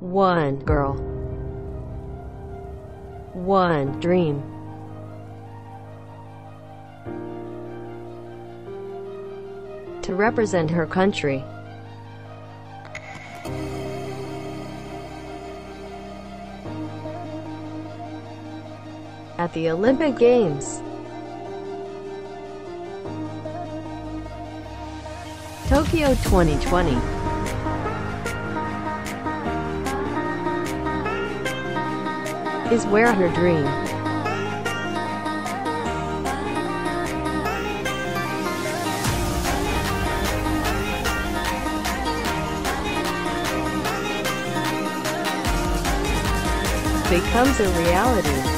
One girl. One dream. To represent her country. At the Olympic Games. Tokyo 2020. Is where her dream. becomes a reality.